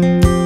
Música